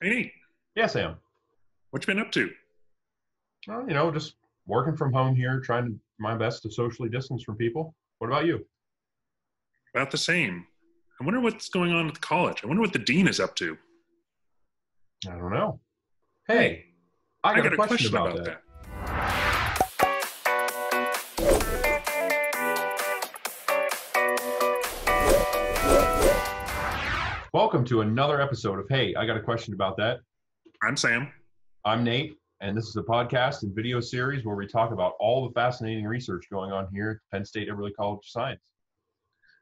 Hey, Nate, Yeah, Sam. what you been up to? Well, you know, just working from home here, trying to my best to socially distance from people. What about you? About the same. I wonder what's going on with the college. I wonder what the dean is up to. I don't know. Hey, I got, a question, about, that. Welcome to another episode of Hey, I got a question about that. I'm Sam. I'm Nate, and this is a podcast and video series where we talk about all the fascinating research going on here at Penn State Eberly College of Science.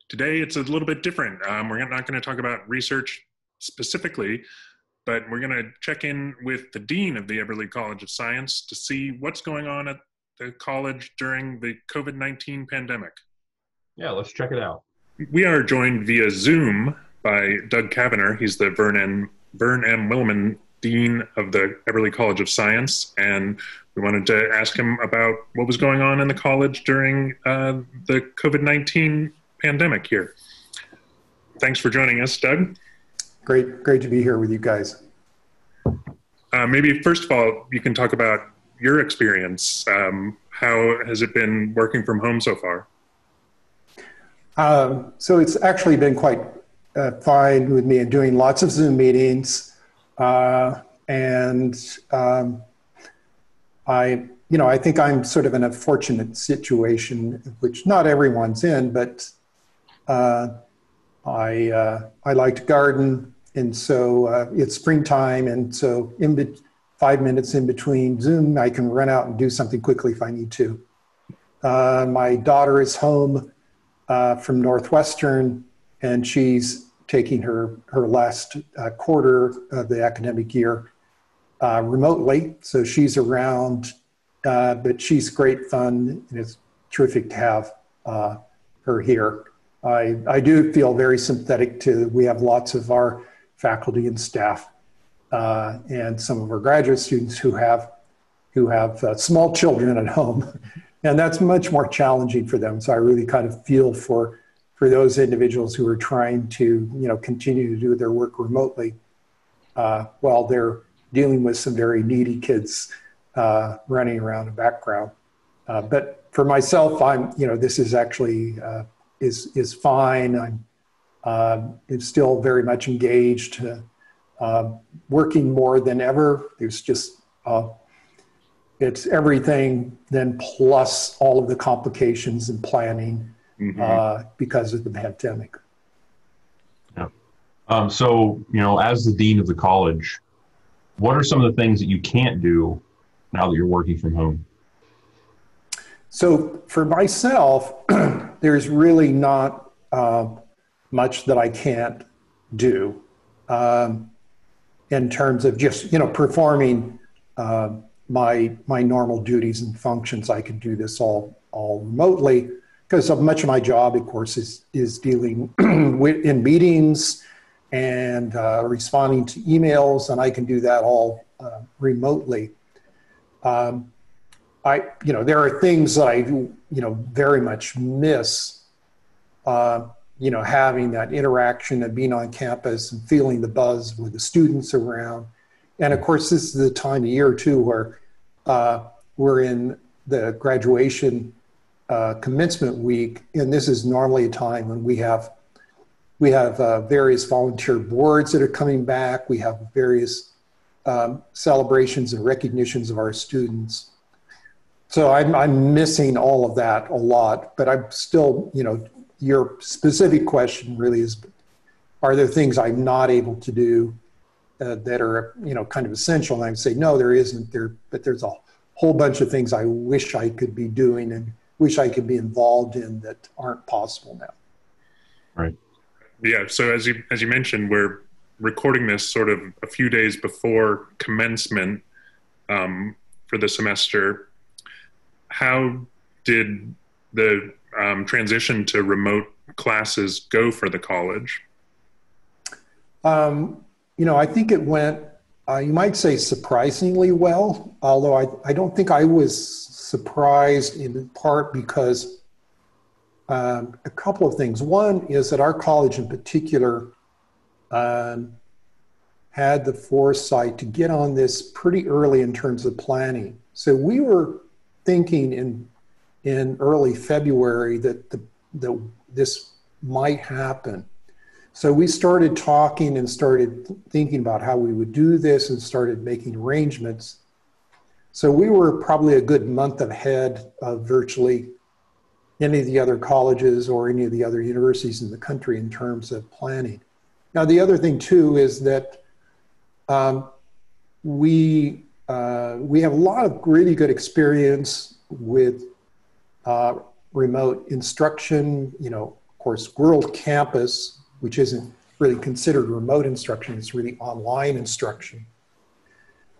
Today it's a little bit different. Um, we're not going to talk about research specifically, but we're going to check in with the dean of the Eberly College of Science to see what's going on at the college during the COVID 19 pandemic. Yeah, let's check it out. We are joined via Zoom by Doug Cavener. He's the Verne M. Verne M. Willaman Dean of the Eberly College of Science, and we wanted to ask him about what was going on in the college during uh, the COVID 19 pandemic here. Thanks for joining us, Doug. Great, great to be here with you guys. Uh, maybe first of all, you can talk about your experience. Um, how has it been working from home so far? Um, so it's actually been quite uh, fine with me and doing lots of Zoom meetings, uh, and um, I, you know, I think I'm sort of in a fortunate situation, which not everyone's in, but uh, I uh, I like to garden, and so uh, it's springtime, and so in be- five minutes in between Zoom, I can run out and do something quickly if I need to. Uh, my daughter is home from Northwestern, and she's taking her her last uh, quarter of the academic year uh, remotely. So she's around, uh, but she's great fun, and it's terrific to have uh, her here. I, I do feel very sympathetic to, we have lots of our faculty and staff uh, and some of our graduate students who have, who have uh, small children at home. And that's much more challenging for them. So I really kind of feel for, for those individuals who are trying to, you know, continue to do their work remotely uh, while they're dealing with some very needy kids uh, running around in the background. Uh, but for myself, I'm, you know, this is actually uh, is is fine. I'm um, still very much engaged, uh, uh, working more than ever. There's just uh, it's everything then plus all of the complications and planning Mhm. because of the pandemic. Um, so, you know, as the dean of the college, what are some of the things that you can't do now that you're working from home? So for myself, there's really not uh, much that I can't do um, in terms of just you know performing uh, my my normal duties and functions. I can do this all all remotely because of much of my job, of course, is is dealing with in meetings and uh, responding to emails, and I can do that all uh, remotely. Um, I, you know, there are things that I, you know, very much miss. Uh, you know, having that interaction and being on campus and feeling the buzz with the students around. And of course, this is the time of year too where uh, we're in the graduation uh, commencement week, and this is normally a time when we have we have uh, various volunteer boards that are coming back. We have various um, celebrations and recognitions of our students. So I'm, I'm missing all of that a lot, but I'm still, you know, your specific question really is, are there things I'm not able to do uh, that are, you know, kind of essential? And I would say, no, there isn't there, but there's a whole bunch of things I wish I could be doing and wish I could be involved in that aren't possible now. Right. Yeah. So as you as you mentioned, we're recording this sort of a few days before commencement um, for the semester. How did the um, transition to remote classes go for the college? Um, you know, I think it went, uh, you might say surprisingly well, although I, I don't think I was surprised in part because um, a couple of things. One is that our college in particular um, had the foresight to get on this pretty early in terms of planning. So we were thinking in in early February that the, the this might happen. So we started talking and started thinking about how we would do this and started making arrangements. So we were probably a good month ahead of virtually any of the other colleges or any of the other universities in the country in terms of planning. Now, the other thing too is that um, we uh, we have a lot of really good experience with uh, remote instruction. You know, of course, World Campus, which isn't really considered remote instruction; it's really online instruction.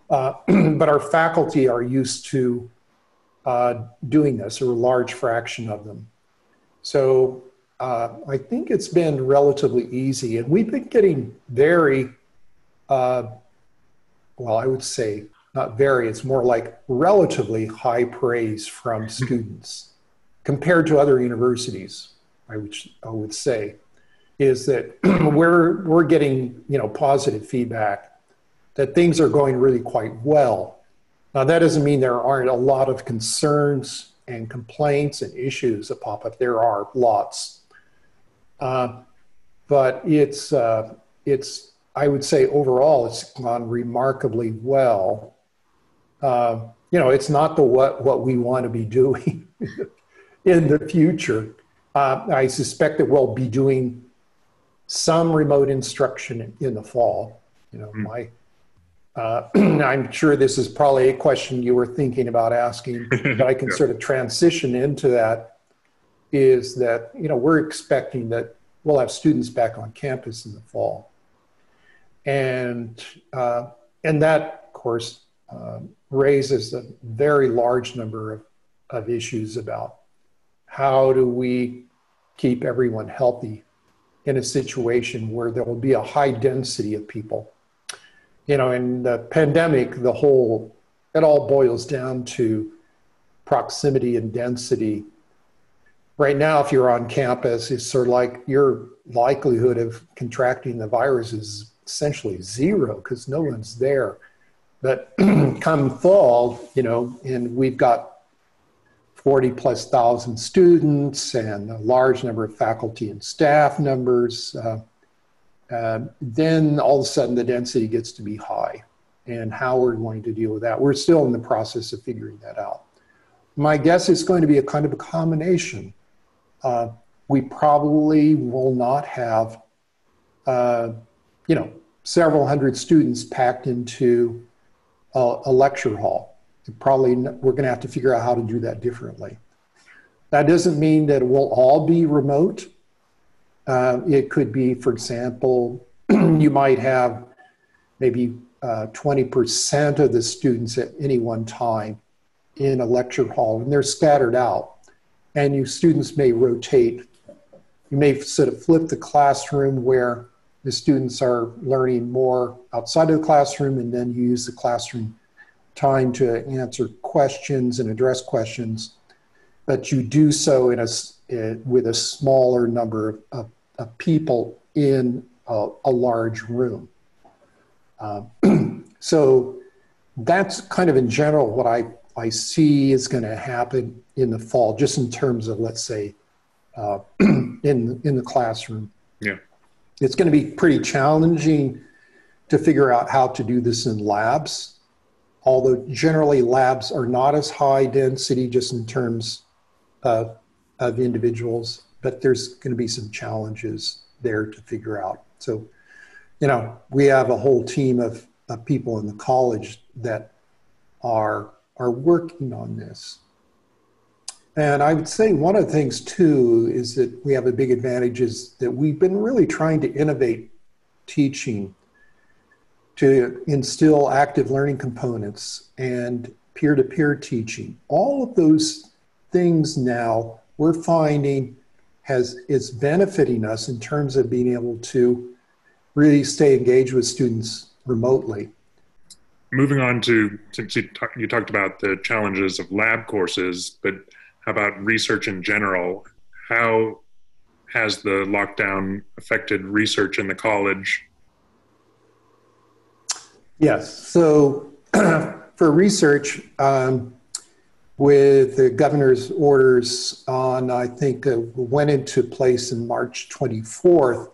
Uh, but our faculty are used to uh, doing this, or a large fraction of them. So uh, I think it's been relatively easy, and we've been getting very, uh, well, I would say not very, it's more like relatively high praise from students compared to other universities, I would, I would say, is that we're, we're getting, you know, positive feedback that things are going really quite well now, that doesn't mean there aren't a lot of concerns and complaints and issues that pop up. There are lots. Uh, but it's, uh, it's, I would say overall, it's gone remarkably well. Uh, you know, it's not the what, what we want to be doing in the future. Uh, I suspect that we'll be doing some remote instruction in the fall. You know, mm. my uh, I'm sure this is probably a question you were thinking about asking, but I can yeah. sort of transition into that. Is that you know we're expecting that we'll have students back on campus in the fall, and uh, and that of course uh, raises a very large number of, of issues about how do we keep everyone healthy in a situation where there will be a high density of people you know, in the pandemic, the whole, it all boils down to proximity and density. Right now, if you're on campus, it's sort of like your likelihood of contracting the virus is essentially zero because no one's there. But come fall, you know, and we've got 40 plus thousand students and a large number of faculty and staff numbers. Uh, uh, then all of a sudden the density gets to be high. And how are we're going to deal with that, we're still in the process of figuring that out. My guess is going to be a kind of a combination. Uh, we probably will not have, uh, you know, several hundred students packed into a, a lecture hall. Probably we're going to have to figure out how to do that differently. That doesn't mean that it will all be remote. Uh, it could be, for example, you might have maybe uh, 20% of the students at any one time in a lecture hall, and they're scattered out. And you students may rotate. You may sort of flip the classroom where the students are learning more outside of the classroom, and then you use the classroom time to answer questions and address questions. But you do so in a, uh, with a smaller number of of people in a, a large room. Uh, so that's kind of in general what I, I see is going to happen in the fall, just in terms of, let's say, uh, in, in the classroom. Yeah. It's going to be pretty challenging to figure out how to do this in labs, although generally labs are not as high density just in terms of, of individuals but there's going to be some challenges there to figure out. So, you know, we have a whole team of, of people in the college that are are working on this. And I would say one of the things too is that we have a big advantage is that we've been really trying to innovate teaching to instill active learning components and peer-to-peer teaching. All of those things now we're finding has is benefiting us in terms of being able to really stay engaged with students remotely. Moving on to since you, talk, you talked about the challenges of lab courses, but how about research in general? How has the lockdown affected research in the college? Yes. So for research, um, with the governor's orders on, I think, uh, went into place in March 24th,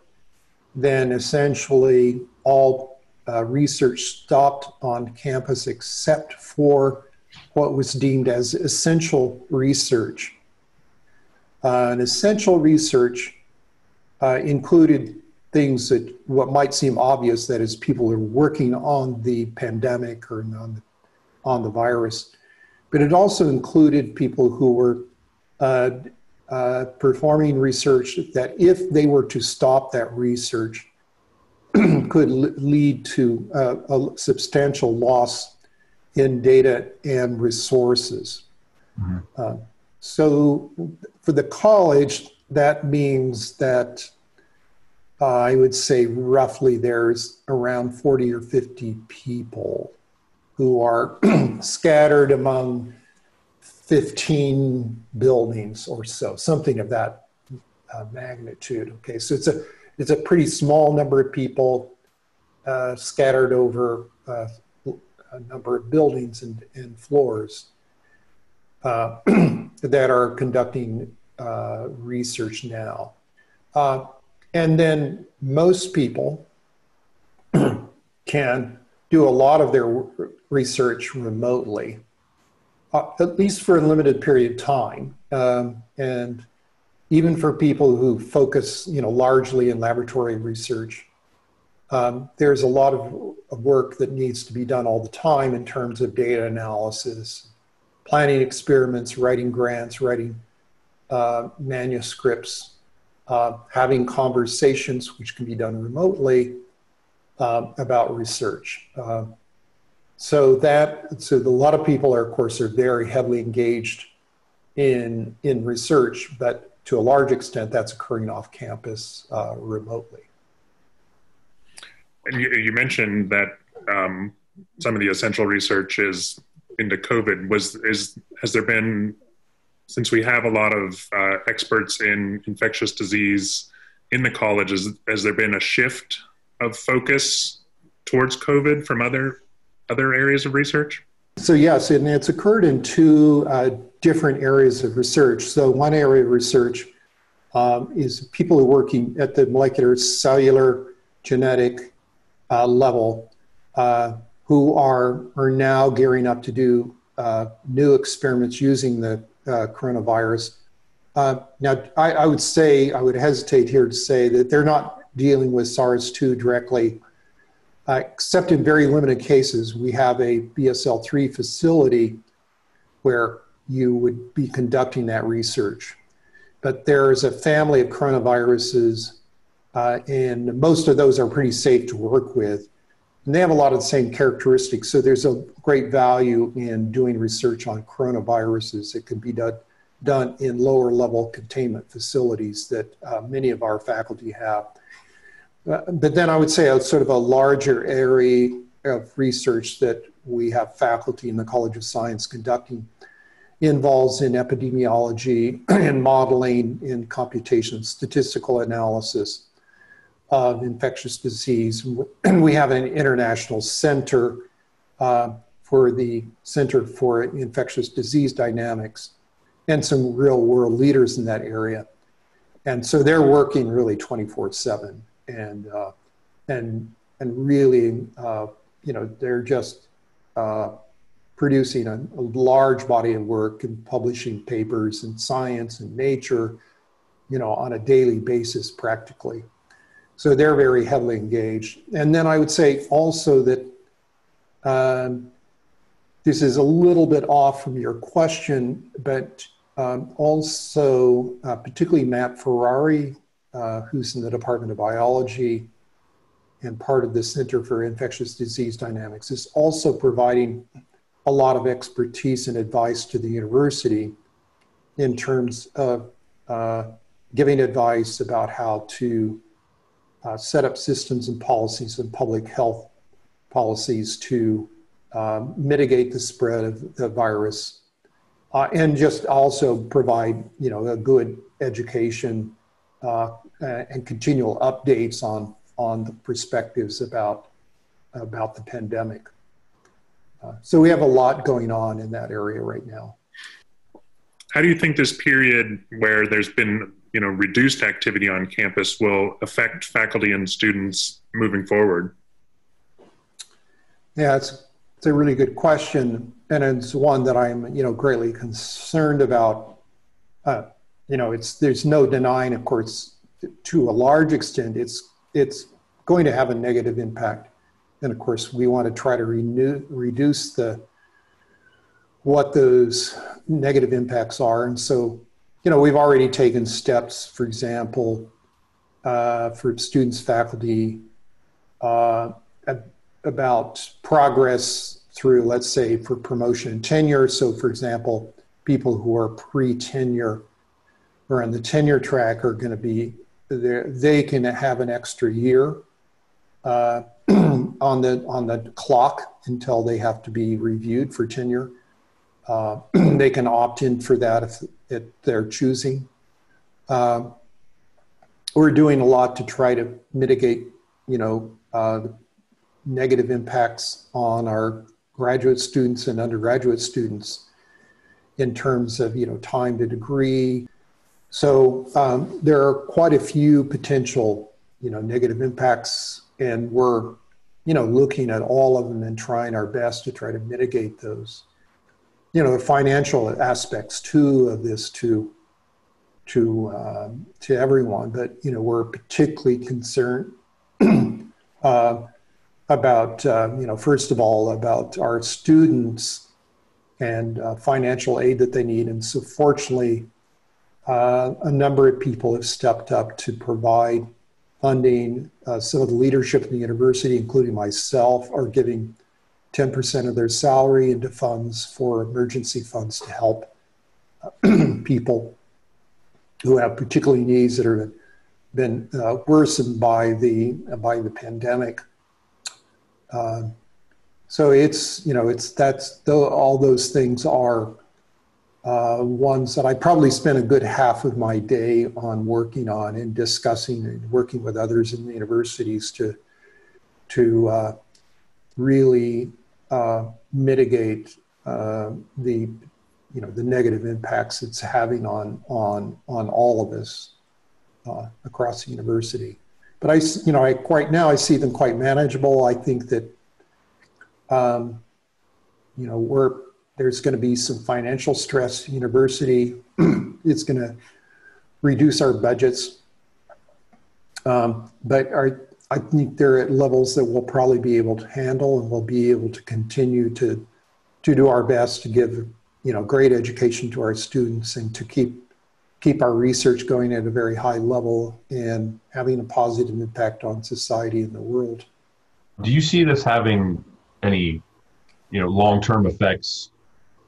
then essentially all uh, research stopped on campus except for what was deemed as essential research. Uh, and essential research uh, included things that what might seem obvious that is people are working on the pandemic or on the, on the virus but it also included people who were uh, uh, performing research that if they were to stop that research could lead to uh, a substantial loss in data and resources. Mm-hmm. Uh, so for the college, that means that uh, I would say roughly there's around 40 or 50 people who are scattered among 15 buildings or so, something of that uh, magnitude. Okay, so it's a it's a pretty small number of people uh, scattered over uh, a number of buildings and, and floors uh, that are conducting uh, research now. And then most people can do a lot of their research remotely, uh, at least for a limited period of time. Um, and even for people who focus, you know, largely in laboratory research, um, there's a lot of, of work that needs to be done all the time in terms of data analysis, planning experiments, writing grants, writing uh, manuscripts, uh, having conversations, which can be done remotely, uh, about research. Uh, so that so a lot of people are, of course, are very heavily engaged in in research, but to a large extent, that's occurring off campus uh, remotely. And you, you mentioned that um, some of the essential research is into COVID. Was is has there been since we have a lot of uh, experts in infectious disease in the colleges, has there been a shift of focus towards COVID from other other areas of research? So yes, and it's occurred in two uh, different areas of research. So one area of research um, is people who are working at the molecular, cellular, genetic uh, level, uh, who are are now gearing up to do uh, new experiments using the uh, coronavirus. Uh, now, I, I would say I would hesitate here to say that they're not dealing with SARS-2 directly, uh, except in very limited cases. We have a BSL-3 facility where you would be conducting that research. But there is a family of coronaviruses, uh, and most of those are pretty safe to work with. And they have a lot of the same characteristics. So there's a great value in doing research on coronaviruses. It can be done, done in lower level containment facilities that uh, many of our faculty have. Uh, but then I would say a sort of a larger area of research that we have faculty in the College of Science conducting involves in epidemiology and modeling in computation statistical analysis of infectious disease. And we have an international center uh, for the Center for Infectious Disease Dynamics and some real world leaders in that area. And so they're working really 24 7 and uh, and and really, uh, you know, they're just uh, producing a, a, large body of work and publishing papers in science and nature, you know, on a daily basis practically. So they're very heavily engaged. And then I would say also that um, this is a little bit off from your question, but um, also, uh, particularly Matt Ferrari, uh, who's in the Department of Biology and part of the Center for Infectious Disease Dynamics, is also providing a lot of expertise and advice to the university in terms of uh, giving advice about how to uh, set up systems and policies and public health policies to uh, mitigate the spread of the virus uh, and just also provide you know a good education uh, and continual updates on on the perspectives about about the pandemic. Uh, so we have a lot going on in that area right now. How do you think this period where there's been you know reduced activity on campus will affect faculty and students moving forward? Yeah, it's it's a really good question, and it's one that I'm you know greatly concerned about. Uh, you know, it's there's no denying, of course, to a large extent, it's it's going to have a negative impact, and of course, we want to try to renew, reduce the what those negative impacts are. And so, you know, we've already taken steps, for example, uh, for students, faculty, uh, about progress through, let's say, for promotion and tenure. So, for example, people who are pre tenure or on the tenure track are going to be there, they can have an extra year uh, on the on the clock until they have to be reviewed for tenure. Uh, they can opt in for that if, if they're choosing. Uh, we're doing a lot to try to mitigate, you know, uh, negative impacts on our graduate students and undergraduate students in terms of, you know, time to degree. So um, there are quite a few potential, you know, negative impacts, and we're, you know, looking at all of them and trying our best to try to mitigate those you know the financial aspects too of this to to um, to everyone, but you know we're particularly concerned uh, about uh, you know first of all about our students and uh, financial aid that they need, and so fortunately, uh, a number of people have stepped up to provide funding. Uh, some of the leadership in the university, including myself, are giving 10% of their salary into funds for emergency funds to help people who have particularly needs that have been uh, worsened by the by the pandemic. Uh, so it's you know it's that's though all those things are uh, ones that I probably spend a good half of my day on working on and discussing and working with others in the universities to to uh, really uh, mitigate uh, the you know the negative impacts it's having on on on all of us uh, across the university. But I you know I quite now I see them quite manageable. I think that um, you know we're there's going to be some financial stress. University it's going to reduce our budgets, um, but our I think they're at levels that we'll probably be able to handle and we'll be able to continue to, to do our best to give, you know, great education to our students and to keep, keep our research going at a very high level and having a positive impact on society and the world. Do you see this having any, you know, long-term effects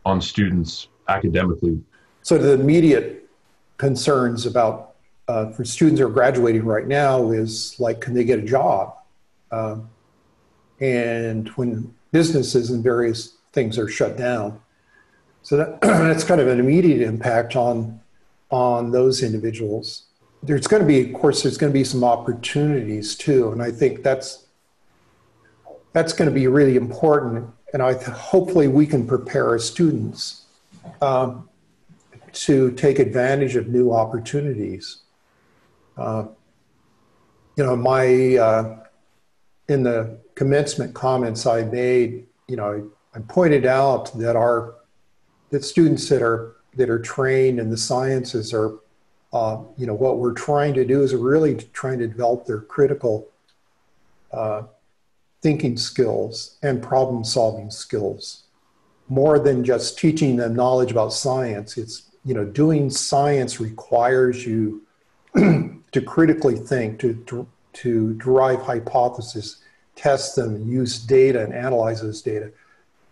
on students academically? So the immediate concerns about uh, for students who are graduating right now is like, can they get a job? Uh, and when businesses and various things are shut down, so that, that's kind of an immediate impact on on those individuals. There's going to be, of course, there's going to be some opportunities too, and I think that's that's going to be really important. And I hopefully we can prepare our students um, to take advantage of new opportunities. Uh, you know, my uh, in the commencement comments I made, you know, I, I pointed out that our that students that are that are trained in the sciences are, uh, you know, what we're trying to do is really trying to develop their critical uh, thinking skills and problem solving skills more than just teaching them knowledge about science. It's you know, doing science requires you to critically think, to, to, to derive hypotheses, test them, use data and analyze those data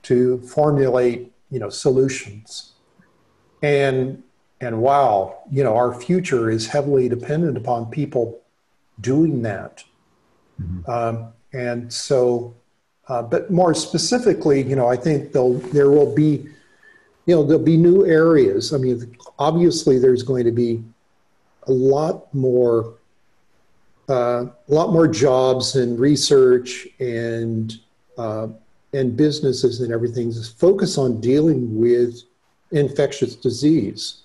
to formulate, you know, solutions. And, and wow, you know, our future is heavily dependent upon people doing that. Mm-hmm. Um, and so, uh, but more specifically, you know, I think there will be, you know, there'll be new areas. I mean, obviously, there's going to be a lot more uh, a lot more jobs and research and uh, and businesses and everything focus on dealing with infectious disease.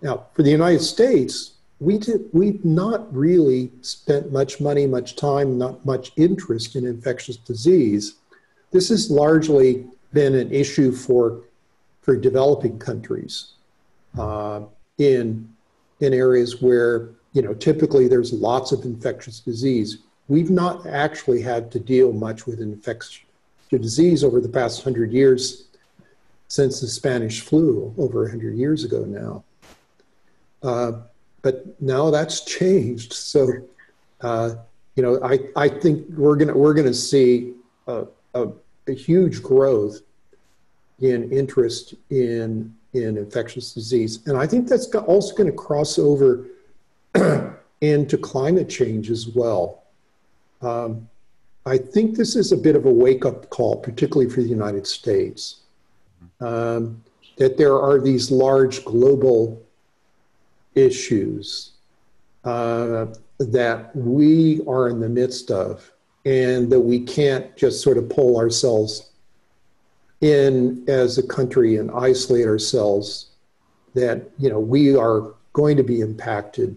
Now, for the United States, we did we've not really spent much money, much time, not much interest in infectious disease. This has largely been an issue for for developing countries uh, in in areas where you know typically there's lots of infectious disease. We've not actually had to deal much with infectious disease over the past hundred years since the Spanish flu over hundred years ago now. Uh, but now that's changed. So, uh, you know, I, I think we're gonna we're gonna see a, a, a huge growth in interest in in infectious disease, and I think that's also going to cross over into climate change as well. Um, I think this is a bit of a wake up call, particularly for the United States, um, that there are these large global issues uh, that we are in the midst of and that we can't just sort of pull ourselves in as a country and isolate ourselves that you know we are going to be impacted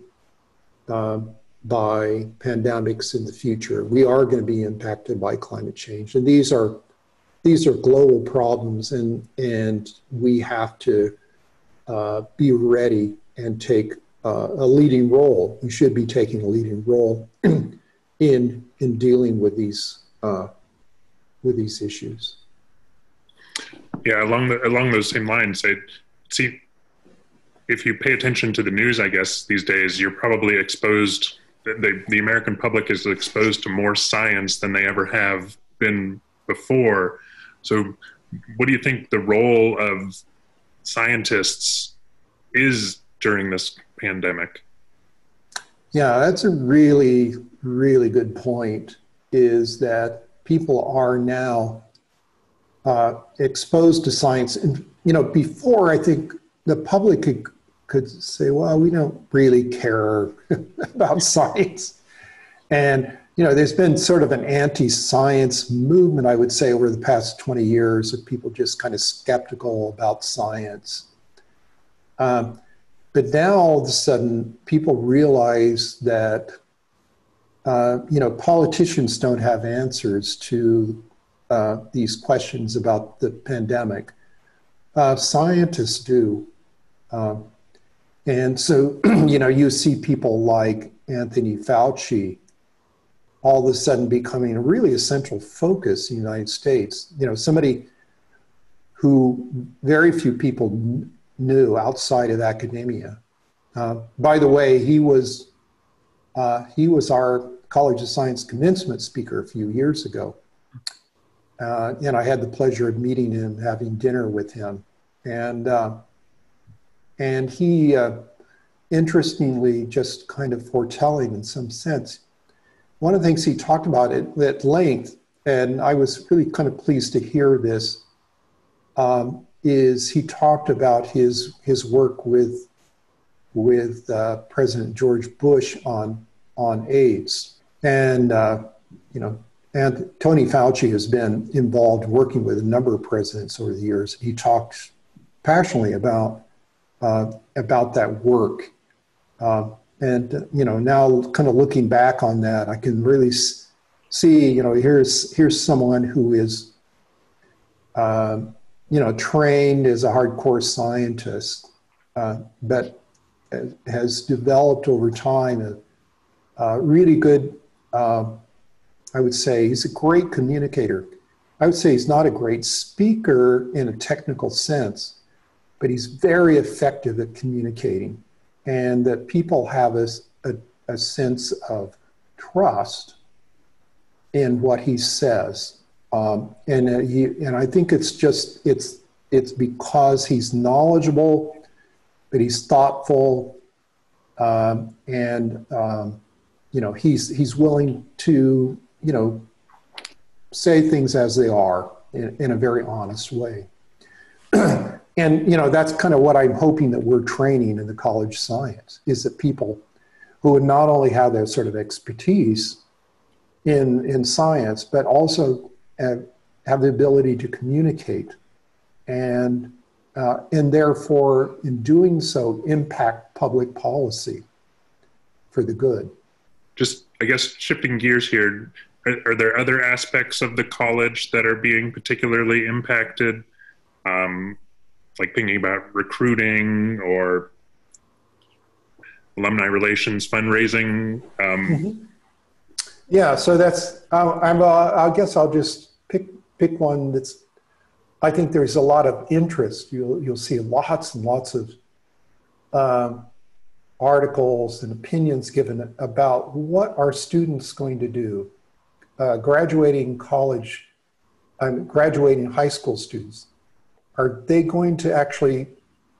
uh, by pandemics in the future. We are going to be impacted by climate change. And these are these are global problems and and we have to uh, be ready and take uh, a leading role. We should be taking a leading role in in dealing with these uh, with these issues. Yeah, along the, along those same lines, I see if you pay attention to the news, I guess these days you're probably exposed. The, the American public is exposed to more science than they ever have been before. So, what do you think the role of scientists is during this pandemic? Yeah, that's a really, really good point. Is that people are now uh, exposed to science, and you know, before I think the public could could say, "Well, we don't really care about science," and you know, there's been sort of an anti-science movement, I would say, over the past 20 years of people just kind of skeptical about science. Um, but now all of a sudden, people realize that uh, you know politicians don't have answers to uh, these questions about the pandemic. Uh, scientists do, um, and so you know you see people like Anthony Fauci all of a sudden becoming really a essential focus in the United States. You know, somebody who very few people knew outside of academia. Uh, by the way, he was uh, he was our College of Science commencement speaker a few years ago, uh, and I had the pleasure of meeting him, having dinner with him, and uh, and he uh, interestingly just kind of foretelling in some sense. One of the things he talked about at, at length, and I was really kind of pleased to hear this. Um, is he talked about his his work with with uh, President George Bush on on AIDS, and uh, you know, and Tony Fauci has been involved working with a number of presidents over the years. He talks passionately about uh, about that work, uh, and you know, now kind of looking back on that, I can really see, you know, here's here's someone who is uh, you know, trained as a hardcore scientist, uh, but has developed over time a, a really good, uh, I would say, he's a great communicator. I would say he's not a great speaker in a technical sense, but he's very effective at communicating, and that people have a, a, a sense of trust in what he says um, and uh, he, and I think it's just it's it's because he's knowledgeable, but he's thoughtful, um, and um, you know he's he's willing to you know say things as they are in, in a very honest way. and you know that's kind of what I'm hoping that we're training in the college science is that people who would not only have that sort of expertise in, in science, but also have, have the ability to communicate and, uh, and therefore, in doing so, impact public policy for the good. Just, I guess, shifting gears here, are, are there other aspects of the college that are being particularly impacted? Um, like thinking about recruiting or alumni relations, fundraising. Um, mm-hmm. Yeah, so that's. I'm. Uh, I guess I'll just pick pick one that's. I think there's a lot of interest. You'll you'll see lots and lots of um, articles and opinions given about what are students going to do. Uh, graduating college, I'm graduating high school students. Are they going to actually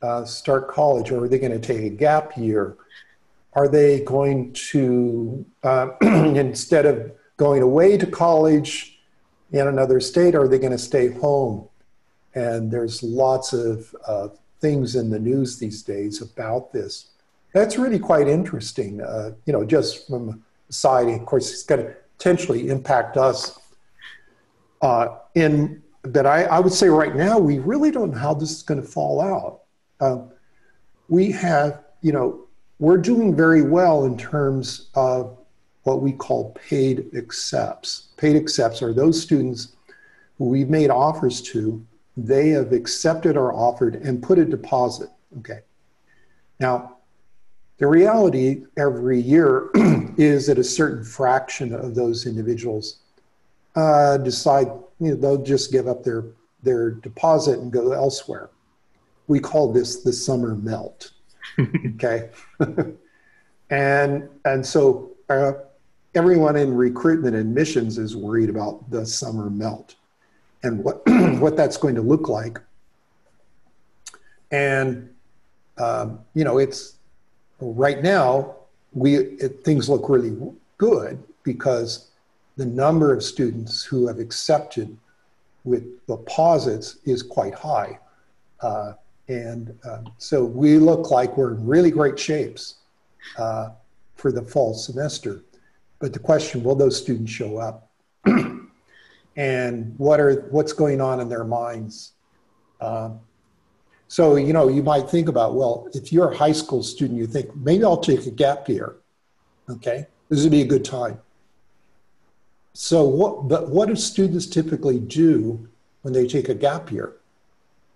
uh, start college, or are they going to take a gap year? Are they going to, uh, instead of going away to college in another state, are they going to stay home? And there's lots of uh, things in the news these days about this. That's really quite interesting. Uh, you know, just from society, of course, it's going to potentially impact us. Uh, in that, I, I, would say right now, we really don't know how this is going to fall out. Uh, we have, you know, we're doing very well in terms of what we call paid accepts. Paid accepts are those students who we've made offers to, they have accepted our offer and put a deposit. Okay. Now, the reality every year is that a certain fraction of those individuals uh, decide you know, they'll just give up their, their deposit and go elsewhere. We call this the summer melt. okay. and and so uh, everyone in recruitment admissions is worried about the summer melt and what what that's going to look like. And um, you know, it's right now we it, things look really good because the number of students who have accepted with deposits is quite high. Uh, and um, so we look like we're in really great shapes uh, for the fall semester. But the question, will those students show up? and what are what's going on in their minds? Um, so, you know, you might think about, well, if you're a high school student, you think, maybe I'll take a gap year. Okay, this would be a good time. So, what, but what do students typically do when they take a gap year?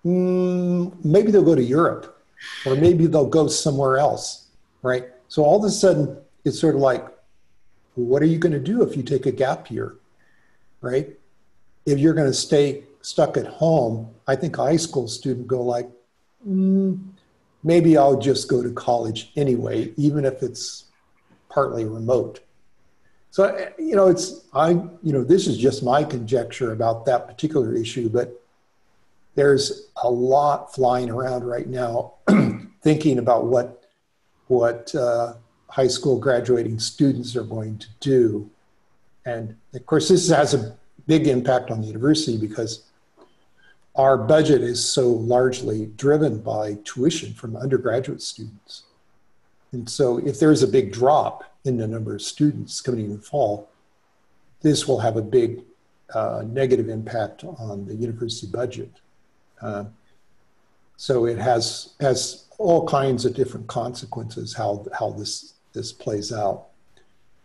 mm, maybe they'll go to Europe or maybe they'll go somewhere else, right? So all of a sudden, it's sort of like, what are you going to do if you take a gap year, right? If you're going to stay stuck at home, I think a high school student go like, mm, maybe I'll just go to college anyway, even if it's partly remote. So you know, it's I you know this is just my conjecture about that particular issue, but there's a lot flying around right now thinking about what what uh, high school graduating students are going to do. And of course this has a big impact on the university because our budget is so largely driven by tuition from undergraduate students. And so if there's a big drop in the number of students coming in the fall this will have a big uh, negative impact on the university budget uh, so it has has all kinds of different consequences how how this this plays out.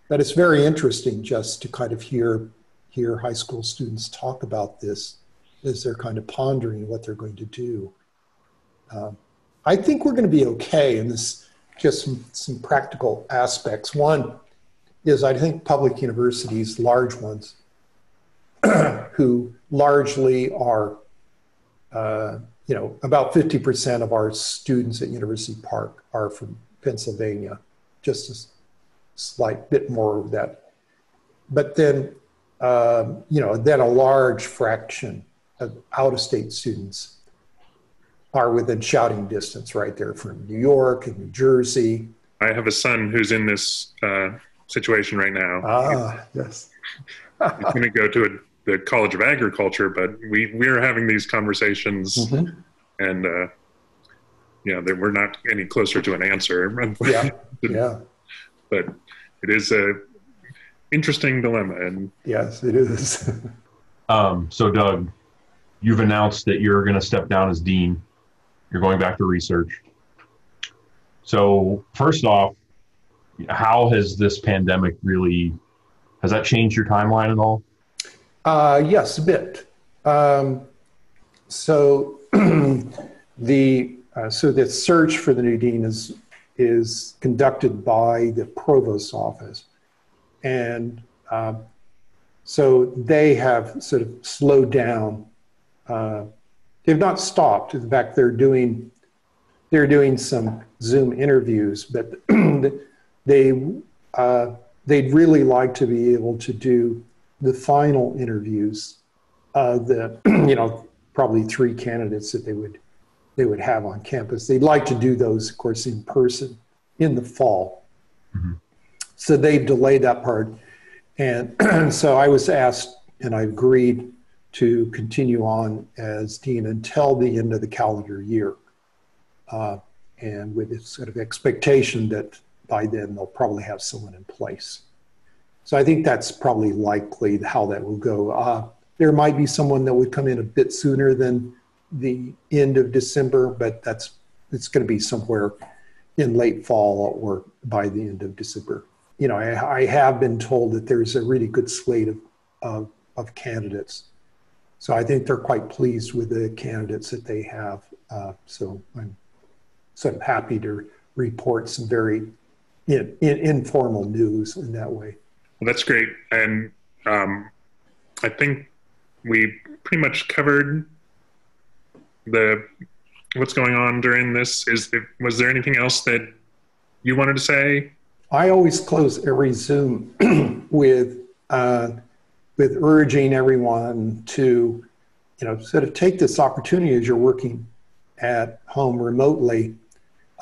But it's very interesting just to kind of hear hear high school students talk about this as they're kind of pondering what they're going to do. Um, I think we're going to be okay in this. Just some, some practical aspects. One is I think public universities, large ones, who largely are uh, you know, about 50% of our students at University Park are from Pennsylvania, just a slight bit more of that. But then, um, you know, then a large fraction of out of state students are within shouting distance right there from New York and New Jersey. I have a son who's in this uh, situation right now. Ah, yes. He's going to go to a the College of Agriculture, but we we're having these conversations, mm-hmm. and uh, you know, we're not any closer to an answer. yeah, yeah. but it is a interesting dilemma. And Yes, it is. Um, so, Doug, you've announced that you're going to step down as dean. You're going back to research. So, first off, how has this pandemic really has that changed your timeline at all? Uh, yes, a bit. Um, so the uh, so the search for the new dean is is conducted by the provost's office, and um, so they have sort of slowed down. Uh, they've not stopped. In fact, they're doing they're doing some Zoom interviews, but they uh, they'd really like to be able to do the final interviews of the you know probably three candidates that they would they would have on campus. They'd like to do those, of course, in person in the fall. Mm-hmm. So they've delayed that part. And so I was asked, and I agreed to continue on as dean until the end of the calendar year. Uh, and with this sort of expectation that by then they'll probably have someone in place. So I think that's probably likely how that will go. Uh, there might be someone that would come in a bit sooner than the end of December, but that's it's going to be somewhere in late fall or by the end of December. You know, I, I have been told that there's a really good slate of, of, of, candidates. So I think they're quite pleased with the candidates that they have. Uh, so I'm sort of happy to report some very in, in, informal news in that way. Well, that's great. And um, I think we pretty much covered the what's going on during this. Is was there anything else that you wanted to say? I always close every Zoom with uh, with urging everyone to, you know, sort of take this opportunity as you're working at home remotely.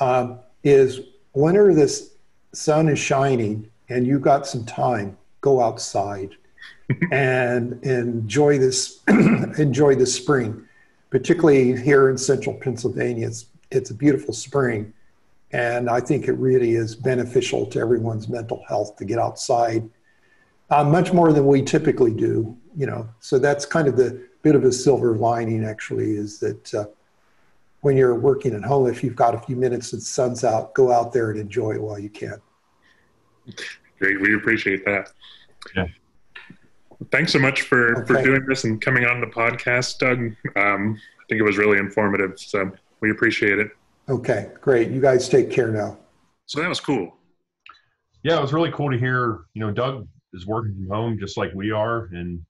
Um, is whenever this sun is shining and you've got some time, go outside and enjoy this enjoy the spring particularly here in central Pennsylvania. It's, it's a beautiful spring. And I think it really is beneficial to everyone's mental health to get outside uh, much more than we typically do, you know. So that's kind of the bit of a silver lining, actually, is that uh, when you're working at home, if you've got a few minutes and the sun's out, go out there and enjoy it while you can. Great. We appreciate that. Yeah thanks so much for okay. for doing this and coming on the podcast, Doug. Um, I think it was really informative, so we appreciate it. Okay, great. You guys take care now. So that was cool. Yeah, it was really cool to hear. You know, Doug is working from home just like we are, and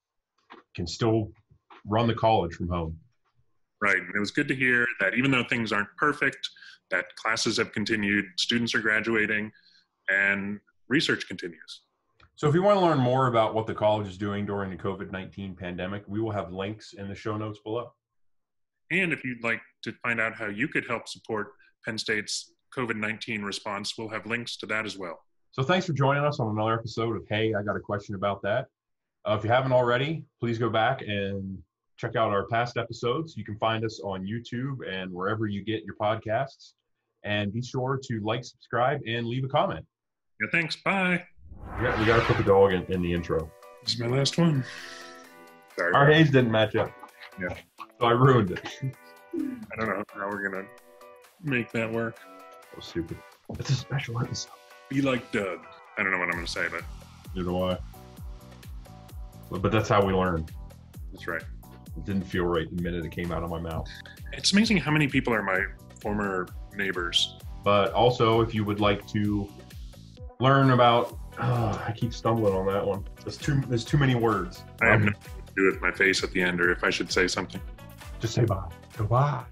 can still run the college from home. Right. And it was good to hear that even though things aren't perfect, that classes have continued, students are graduating, and research continues. So if you want to learn more about what the college is doing during the COVID-19 pandemic, we will have links in the show notes below. And if you'd like to find out how you could help support Penn State's COVID-19 response, we'll have links to that as well. So thanks for joining us on another episode of Hey, I Got a Question About That. Uh, if you haven't already, please go back and check out our past episodes. You can find us on YouTube and wherever you get your podcasts. And be sure to like, subscribe, and leave a comment. Yeah, thanks. Bye. Yeah, we got to put the dog in, in the intro. This is my last one. Sorry. Our haze didn't match up. Yeah. So I ruined it. I don't know how we're going to make that work. So stupid. It's a special episode. Be like Doug. I don't know what I'm going to say, but. Neither do I. But, but that's how we learn. That's right. It didn't feel right the minute it came out of my mouth. It's amazing how many people are my former neighbors. But also, if you would like to learn about Oh, I keep stumbling on that one. There's too there's too many words. I have um, nothing to do with my face at the end, or if I should say something. Just say bye. Goodbye.